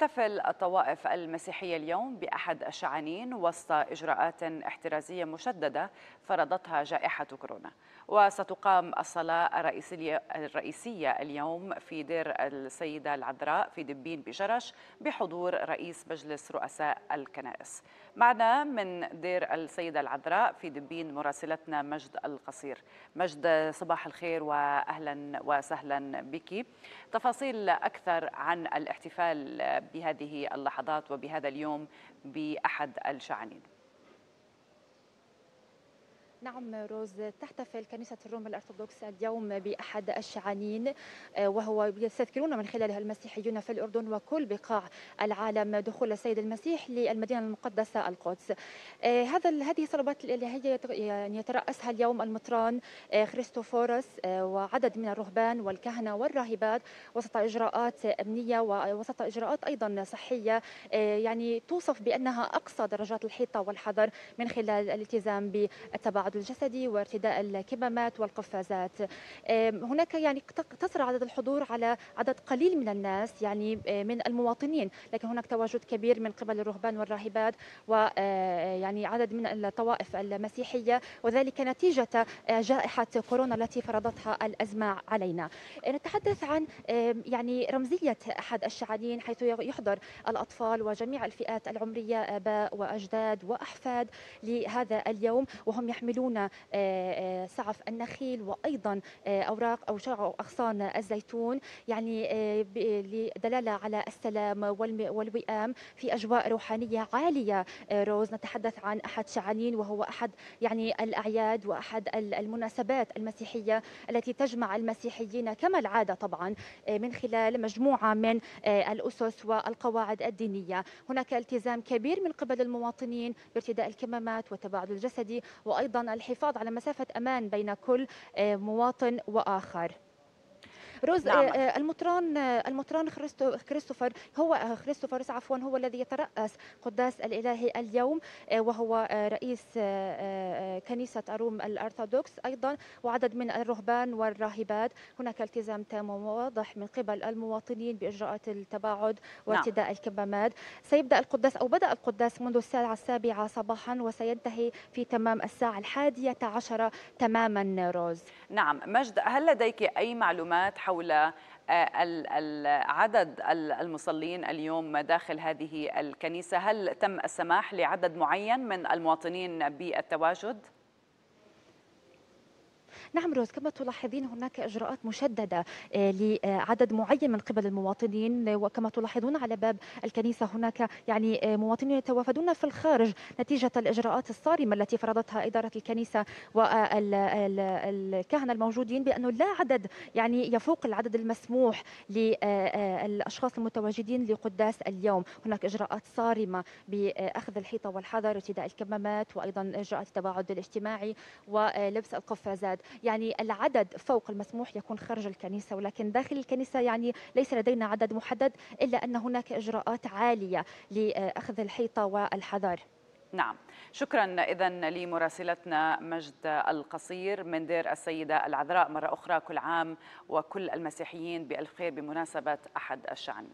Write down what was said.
تحتفل الطوائف المسيحية اليوم بأحد الشعانين وسط إجراءات احترازية مشددة فرضتها جائحة كورونا. وستقام الصلاة الرئيسية, اليوم في دير السيدة العذراء في دبين بجرش بحضور رئيس مجلس رؤساء الكنائس. معنا من دير السيدة العذراء في دبين مراسلتنا مجد القصير. مجد صباح الخير وأهلا وسهلا بك. تفاصيل أكثر عن الاحتفال بهذه اللحظات وبهذا اليوم بأحد الشعانين. نعم روز تحتفل كنيسة الروم الأرثوذكس اليوم بأحد الشعانين آه، وهو يستذكرون من خلالها المسيحيون في الأردن وكل بقاع العالم دخول السيد المسيح للمدينة المقدسة القدس. آه، هذا هذه الصلوات الإلهية يعني يترأسها اليوم المطران آه، خريستوفورس وعدد من الرهبان والكهنة والراهبات. وسط إجراءات أمنية ووسط إجراءات أيضا صحية يعني توصف بأنها أقصى درجات الحيطة والحذر من خلال الالتزام بالتباعد التعرض الجسدي وارتداء الكمامات والقفازات. هناك يعني اقتصر عدد الحضور على عدد قليل من الناس يعني من المواطنين. لكن هناك تواجد كبير من قبل الرهبان والراهبات ويعني عدد من الطوائف المسيحية. وذلك نتيجة جائحة كورونا التي فرضتها الأزمة علينا. نتحدث عن يعني رمزية أحد الشعانين حيث يحضر الأطفال وجميع الفئات العمرية آباء وأجداد وأحفاد لهذا اليوم وهم يحملون يحملون آه، آه، سعف النخيل وأيضا آه، أوراق أو شرع أغصان الزيتون. يعني لدلالة على السلام والوئام في أجواء روحانية عالية. روز نتحدث عن أحد شعانين وهو أحد يعني الأعياد وأحد المناسبات المسيحية التي تجمع المسيحيين كما العادة طبعا من خلال مجموعة من الأسس والقواعد الدينية. هناك التزام كبير من قبل المواطنين بارتداء الكمامات والتباعد الجسدي وأيضا الحفاظ على مسافة أمان بين كل آه، مواطن وآخر. روز نعم. آه، آه، المطران آه، المطران كريستوفر هو كريستوفر عفوا هو الذي يترأس قداس الإلهي اليوم وهو رئيس كنيسة أروم الأرثوذكس. أيضا وعدد من الرهبان والراهبات. هناك التزام تام وواضح من قبل المواطنين بإجراءات التباعد وارتداء نعم. الكمامات سيبدأ القداس أو بدأ القداس منذ الساعة السابعة صباحا وسينتهي في تمام الساعة الحادية عشرة تماما روز. نعم. مجد هل لديك أي معلومات حول آه، عدد المصلين اليوم داخل هذه الكنيسة هل تم السماح لعدد معين من المواطنين بالتواجد؟ نعم روز كما تلاحظين هناك إجراءات مشددة آه، لعدد معين من قبل المواطنين وكما تلاحظون على باب الكنيسة هناك يعني آه، مواطنين يتوافدون في الخارج نتيجة الإجراءات الصارمة التي فرضتها إدارة الكنيسة والكهنة الموجودين بأنه لا عدد يعني يفوق العدد المسموح للأشخاص المتواجدين لقداس اليوم. هناك إجراءات صارمة بأخذ الحيطة والحذر ارتداء الكمامات وأيضا إجراءات التباعد الاجتماعي ولبس القفازات. يعني العدد فوق المسموح يكون خارج الكنيسة ولكن داخل الكنيسة يعني ليس لدينا عدد محدد إلا أن هناك إجراءات عالية لأخذ الحيطة والحذر. نعم. شكرا اذا لمراسلتنا مجد القصير من دير السيدة العذراء مرة أخرى كل عام وكل المسيحيين بألف خير بمناسبة أحد الشعن